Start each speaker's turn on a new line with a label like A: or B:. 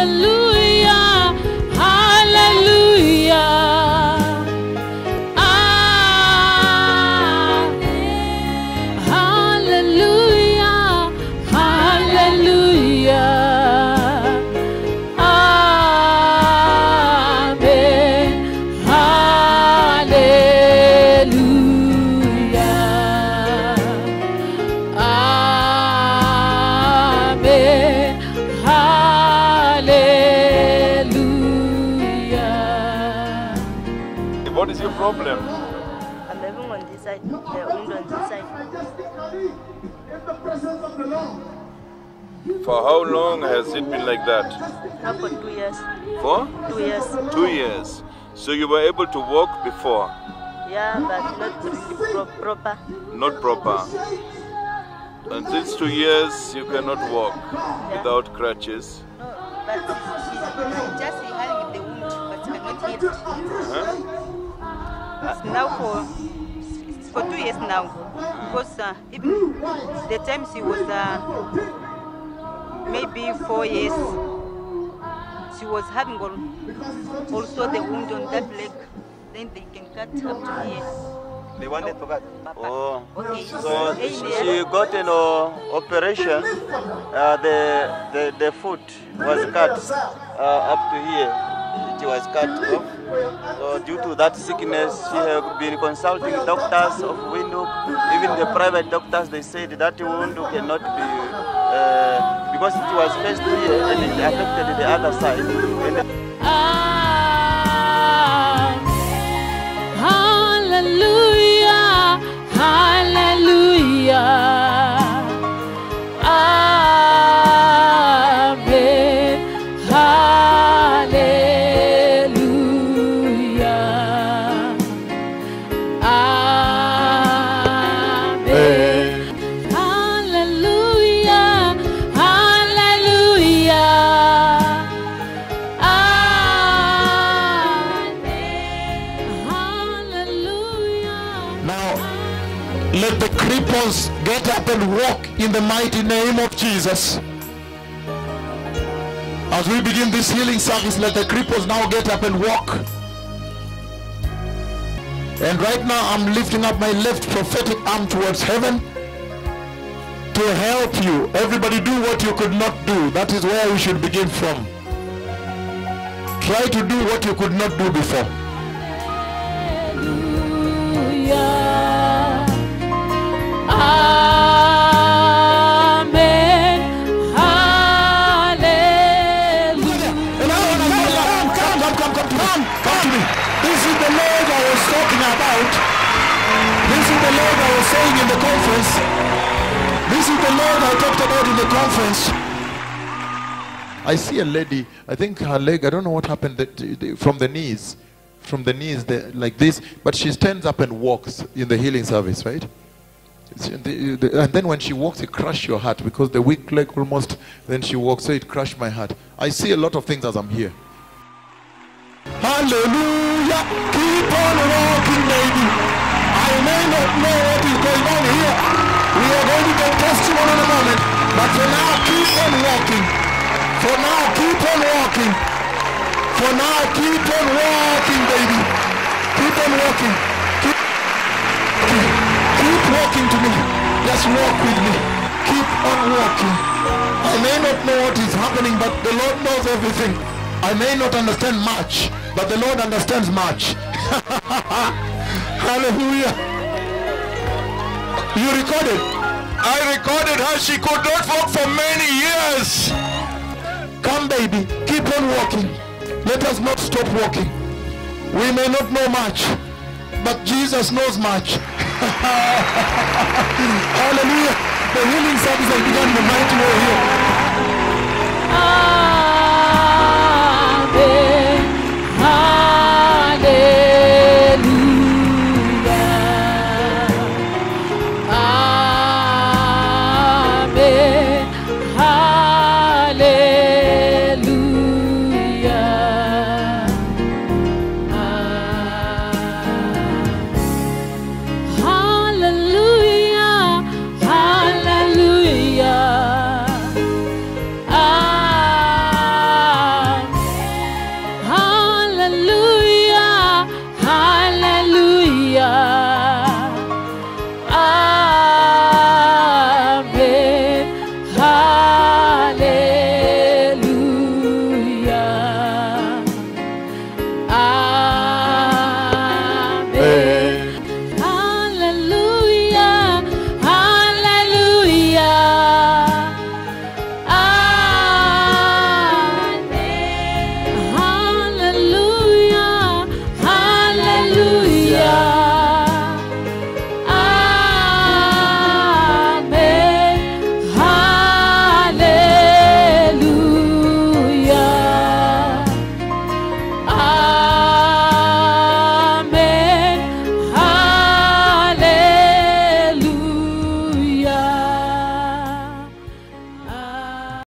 A: Hallelujah.
B: What is your problem?
C: I'm living on this side, the window on this side.
B: For how long has it been like that?
C: Now for two years.
B: For
C: Two years.
B: two years. So you were able to walk before,
C: Yeah, but not really pro- proper.
B: not proper. And since two years you cannot walk without crutches.
C: No, but she's just having the wound, but cannot heal.
B: Huh?
C: It's now for for two years now, because uh, even the time she was uh, maybe four years, she was having al- also the wound on that leg. Then they can cut up to here.
D: They wanted to cut.
C: Papa.
D: Oh,
C: Okay.
D: so
C: Hey,
D: she got an uh, operation. Uh, the, the the foot was cut uh, up to here. It was cut off. So due to that sickness, she had been consulting doctors of Windhoek, even the private doctors. They said that wound cannot be uh, because it was first here and it affected the other side. And
E: get up and walk in the mighty name of Jesus. As we begin this healing service, let the cripples now get up and walk. And right now, I'm lifting up my left prophetic arm towards heaven to help you. Everybody do what you could not do. That is where we should begin from. Try to do what you could not do before.
A: Hallelujah.
E: I was talking about. This is the Lord I was saying in the conference. This is the Lord I talked about in the conference. I see a lady. I think her leg. I don't know what happened. That uh, the- from the knees, from the knees, the, like this. But she stands up and walks in the healing service, right? And then when she walks, it crushes your heart because the weak leg almost. Then she walks, so it crushed my heart. I see a lot of things as I'm here. Hallelujah. Keep on walking, baby. I may not know what is going on here. We are going to get testimony in a moment. But for now, keep on walking. For now, keep on walking. For now, keep on walking, baby. Keep on walking. Keep to me. Just walk with me. Keep on walking. I may not know what is happening, but the Lord knows everything. I may not understand much, but the Lord understands much. Hallelujah. You recorded? I recorded her. She could not walk for many years. Come, baby. Keep on walking. Let us not stop walking. We may not know much, but Jesus knows much. Hallelujah. The healing service has begun in the mighty way here.